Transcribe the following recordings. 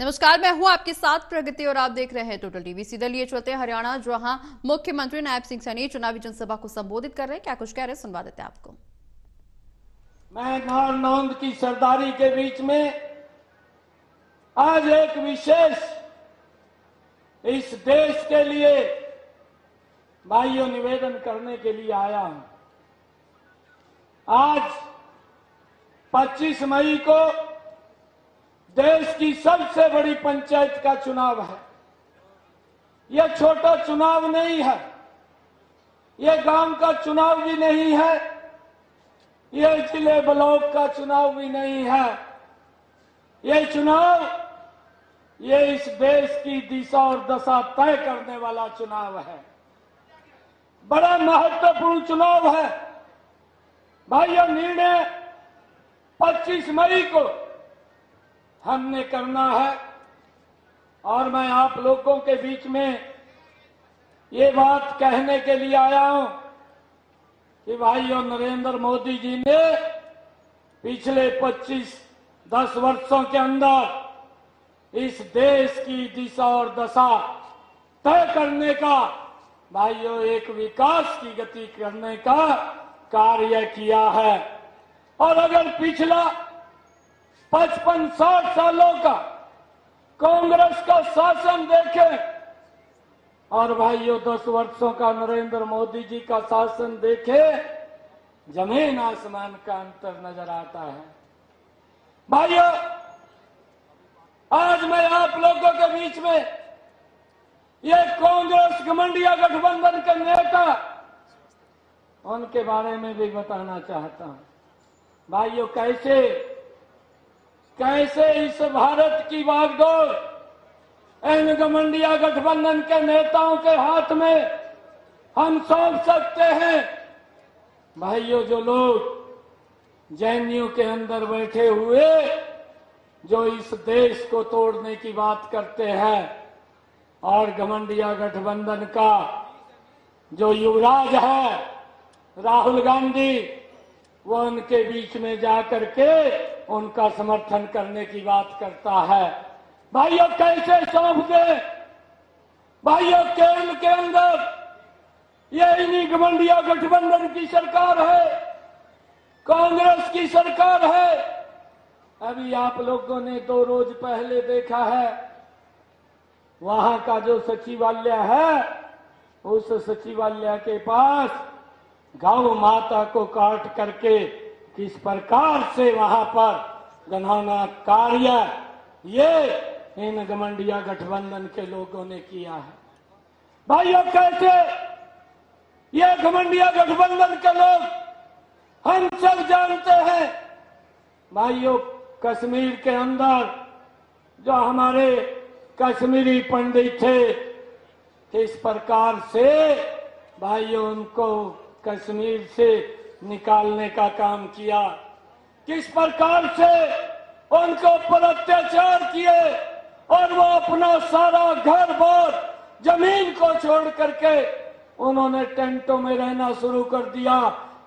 नमस्कार, मैं हूँ आपके साथ प्रगति और आप देख रहे हैं टोटल टीवी सीधे लिए चलते हैं हरियाणा, जहाँ मुख्यमंत्री नायब सिंह सैनी चुनावी जनसभा को संबोधित कर रहे हैं। क्या कुछ कह रहे हैं? सुनवा देते हैं आपको। मैं नौंद की सरदारी के बीच में आज एक विशेष इस देश के लिए भाइयों निवेदन करने के लिए आया हूँ। आज 25 मई को देश की सबसे बड़ी पंचायत का चुनाव है। यह छोटा चुनाव नहीं है। यह गाँव का चुनाव भी नहीं है। यह ज़िले ब्लॉक का चुनाव भी नहीं है। यह चुनाव, ये इस देश की दिशा और दशा तय करने वाला चुनाव है। बड़ा महत्वपूर्ण चुनाव है। भाइयों, निर्णय 25 मई को हमने करना है। और मैं आप लोगों के बीच में ये बात कहने के लिए आया हूँ कि भाइयों, नरेंद्र मोदी जी ने पिछले 25 10 वर्षों के अंदर इस देश की दिशा और दशा तय करने का, भाइयों, एक विकास की गति करने का कार्य किया है। और अगर पिछला पचपन साठ सालों का कांग्रेस का शासन देखें। और भाइयों, दस वर्षों का नरेंद्र मोदी जी का शासन देखे, ज़मीन आसमान का अंतर नज़र आता है। भाइयों, आज मैं आप लोगों के बीच में ये कांग्रेस घमंडिया गठबंधन के नेता, उनके बारे में भी बताना चाहता हूँ। भाइयों, कैसे कैसे इस भारत की बागडोर इन गमंडिया गठबंधन के नेताओं के हाथ में हम सौंप सकते हैं? भाइयों, जो लोग जैनियों के अंदर बैठे हुए, जो इस देश को तोड़ने की बात करते हैं, और गमंडिया गठबंधन का जो युवराज है, राहुल गांधी, वो उनके बीच में जाकर के उनका समर्थन करने की बात करता है। भाइयों कैसे सौंप दे। भाइयों, केरल के अंदर ये इन्हीं गमंडिया गठबंधन की सरकार है, कांग्रेस की सरकार है। अभी आप लोगों ने दो रोज पहले देखा है, वहाँ का जो सचिवालय है, उस सचिवालय के पास गौ माता को काट करके किस प्रकार से वहाँ पर गनाना कार्य ये इन गमंडिया गठबंधन के लोगों ने किया है। भाइयों कैसे ये घमंडिया गठबंधन के लोग हम सब जानते हैं। भाइयों, कश्मीर के अंदर जो हमारे कश्मीरी पंडित थे, किस प्रकार से भाइयों उनको कश्मीर से निकालने का काम किया। किस प्रकार से उनके ऊपर अत्याचार किए और वो अपना सारा घर बार ज़मीन को छोड़ करके उन्होंने टेंटों में रहना शुरू कर दिया।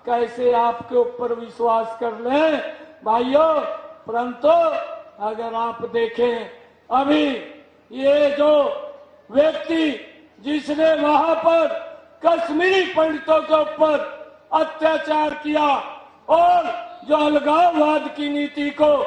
कैसे आपके ऊपर विश्वास कर ले? भाइयों, परंतु अगर आप देखें, अभी ये जो व्यक्ति जिसने वहाँ पर कश्मीरी पंडितों के ऊपर अत्याचार किया और जो अलगाववाद की नीति को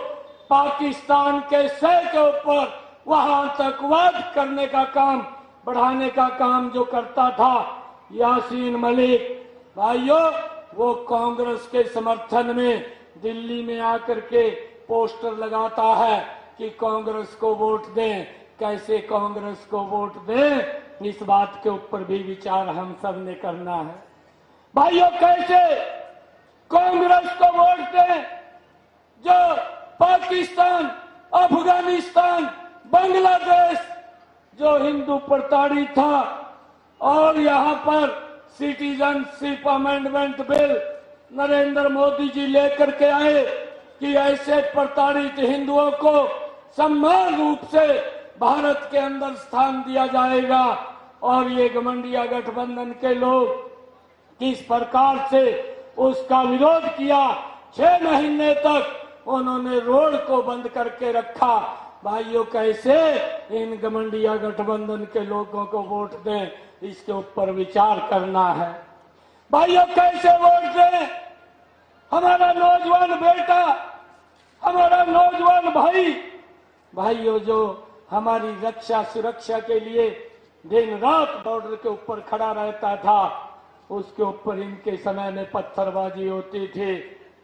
पाकिस्तान के सह के ऊपर वहाँ आतंकवाद करने का काम, बढ़ाने का काम जो करता था, यासीन मलिक। भाइयों, वो कांग्रेस के समर्थन में दिल्ली में आकर के पोस्टर लगाता है कि कांग्रेस को वोट दें। कैसे कांग्रेस को वोट दें? इस बात के ऊपर भी विचार हम सबने करना है। भाइयों, कैसे कांग्रेस को वोट दें जो पाकिस्तान, अफ़गानिस्तान, बांग्लादेश जो हिंदू प्रताड़ित था और यहाँ पर citizenship amendment bill Narendra Modi ji लेकर के आए कि ऐसे प्रताड़ित हिंदुओं को सम्मान रूप से भारत के अंदर स्थान दिया जाएगा। और ये गमंडिया गठबंधन के लोग किस प्रकार से उसका विरोध किया, छह महीने तक उन्होंने रोड को बंद करके रखा। भाइयों, कैसे इन गमंडिया गठबंधन के लोगों को वोट दें? इसके ऊपर विचार करना है। भाइयों, कैसे वोट दें? हमारा नौजवान बेटा, हमारा नौजवान भाई, भाइयों, जो हमारी रक्षा सुरक्षा के लिए दिन रात बॉर्डर के ऊपर खड़ा रहता था उसके ऊपर इनके समय में पत्थरबाजी होती थी।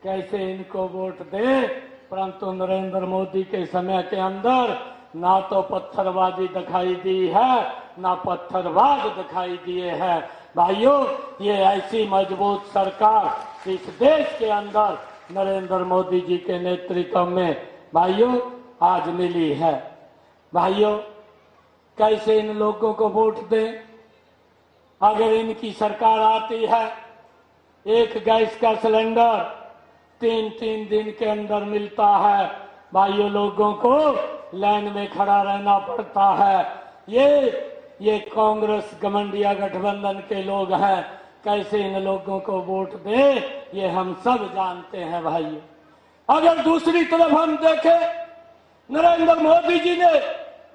कैसे इनको वोट दे? परंतु नरेंद्र मोदी के समय के अंदर ना तो पत्थरबाजी दिखाई दी है, ना पत्थरबाज दिखाई दिए हैं। भाइयों, ये ऐसी मज़बूत सरकार इस देश के अंदर नरेंद्र मोदी जी के नेतृत्व में, भाइयों, आज मिली है। भाइयों, कैसे इन लोगों को वोट दें? अगर इनकी सरकार आती है, एक गैस का सिलेंडर तीन तीन दिन के अंदर मिलता है। भाइयों, लोगों को लाइन में खड़ा रहना पड़ता है। ये ये कांग्रेस गमंडिया गठबंधन के लोग हैं। कैसे इन लोगों को वोट दे, ये हम सब जानते हैं, भाइयों। अगर दूसरी तरफ़ हम देखें, नरेंद्र मोदी जी ने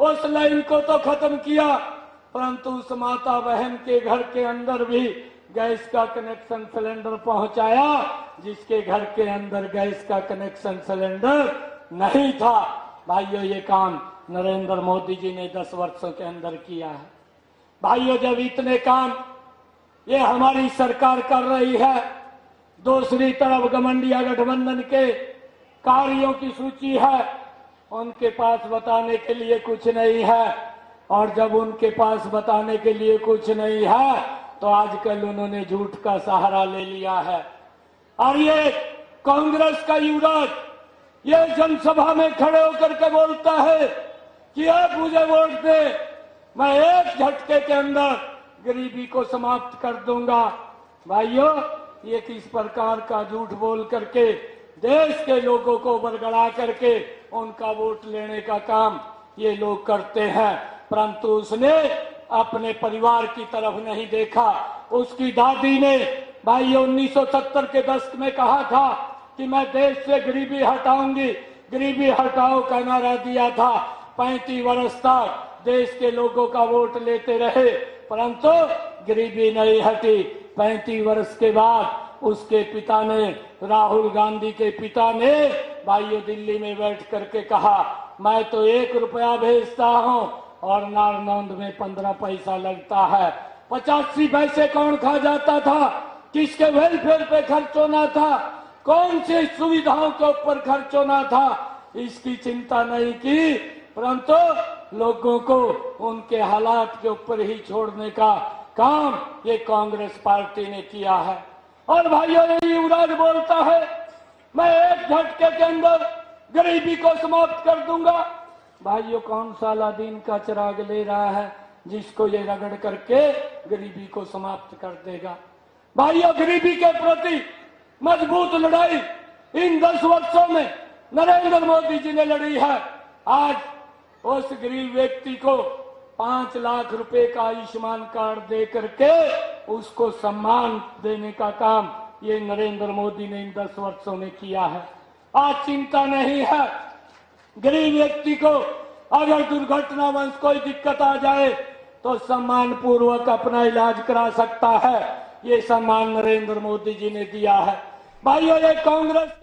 उस लाइन को तो खत्म किया। परंतु उस माता बहन के घर के अंदर भी गैस का कनेक्शन सिलेंडर पहुँचाया, जिसके घर के अंदर गैस का कनेक्शन सिलेंडर नहीं था। भाइयों, ये काम नरेंद्र मोदी जी ने दस वर्षों के अंदर किया है। भाइयों, जब इतने काम ये हमारी सरकार कर रही है, दूसरी तरफ़ गमंडिया गठबंधन के कार्यों की सूची है, उनके पास बताने के लिए कुछ नहीं है। और जब उनके पास बताने के लिए कुछ नहीं है तो आजकल उन्होंने झूठ का सहारा ले लिया है। और ये कांग्रेस का युवराज, ये जनसभा में खड़े होकर के बोलता है कि आप मुझे वोट दे। मैं एक झटके के अंदर गरीबी को समाप्त कर दूँगा। भाइयों, ये किस प्रकार का झूठ बोल करके देश के लोगों को बरगड़ा करके उनका वोट लेने का काम ये लोग करते हैं। परंतु उसने अपने परिवार की तरफ़ नहीं देखा। उसकी दादी ने भाई 1970 के दशक में कहा था कि मैं देश से गरीबी हटाऊँगी। गरीबी हटाओ का नारा दिया था। पैंतीस वर्ष तक देश के लोगों का वोट लेते रहे, परंतु गरीबी नहीं हटी। पैंतीस वर्ष के बाद उसके पिता ने, राहुल गांधी के पिता ने भाइयों दिल्ली में बैठ करके कहा, मैं तो एक रुपया भेजता हूँ और नारनौंद में पंद्रह पैसा लगता है। पचासी पैसे कौन खा जाता था? किसके वेलफेयर पे खर्च होना था? कौन सी सुविधाओं के ऊपर खर्च होना था? इसकी चिंता नहीं की, परंतु लोगों को उनके हालात के ऊपर ही छोड़ने का काम ये कांग्रेस पार्टी ने किया है। और भाइयों, ये युवराज बोलता है, मैं एक झटके के अंदर गरीबी को समाप्त कर दूँगा। भाइयों, कौन सा अलादीन का चिराग ले रहा है जिसको ये रगड़ करके गरीबी को समाप्त कर देगा? भाइयों, गरीबी के प्रति मज़बूत लड़ाई इन दस वर्षों में नरेंद्र मोदी जी ने लड़ी है। आज उस गरीब व्यक्ति को पाँच लाख रुपए का आयुष्मान कार्ड दे करके उसको सम्मान देने का काम ये नरेंद्र मोदी ने इन दस वर्षों में किया है। आज चिंता नहीं है गरीब व्यक्ति को अगर दुर्घटना वंश कोई दिक्कत आ जाए तो सम्मान पूर्वक अपना इलाज करा सकता है। ये सम्मान नरेंद्र मोदी जी ने दिया है। भाइयों, ये कांग्रेस